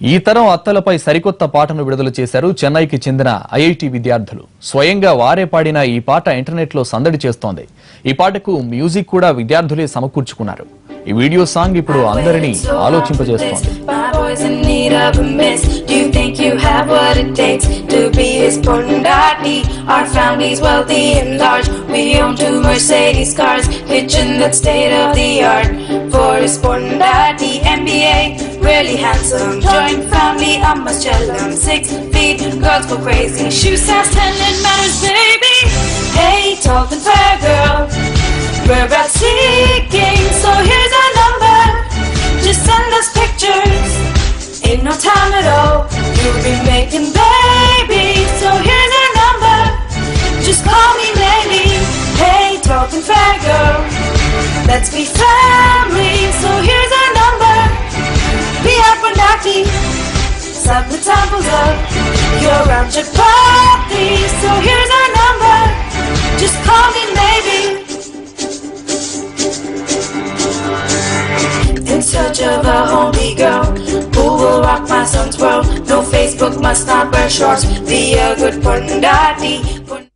ఈ తరం అత్తలపై సరికొత్త పాటను విడుదల చేశారు చెన్నైకి చెందిన ఐఐటి విద్యార్థులు. స్వయంగా వారే పాడిన ఈ పాట ఇంటర్నెట్లో సందడి చేస్తోంది. ఈ పాటకు మ్యూజిక్ కూడా విద్యార్థులే సమకూర్చుకున్నారు. ఈ వీడియో సాంగ్ ఇప్పుడు అందరినీ ఆలోచింపజేస్తోంది. Handsome. Joint family, I'm a chillin'. Six feet, girls go crazy. Shoe size 10, it matters, baby. Hey, tall and fair girl. We're out seeking, so here's our number. Just send us pictures. Ain't no time at all. You'll be making babies, so here's our number. Just call me maybe. Hey, talking fair Sub the up. You're around your party, so here's our number. Just call me maybe. In search of a homely girl who will rock my son's world. No Facebook, must not wear shorts. Be a good Pundati.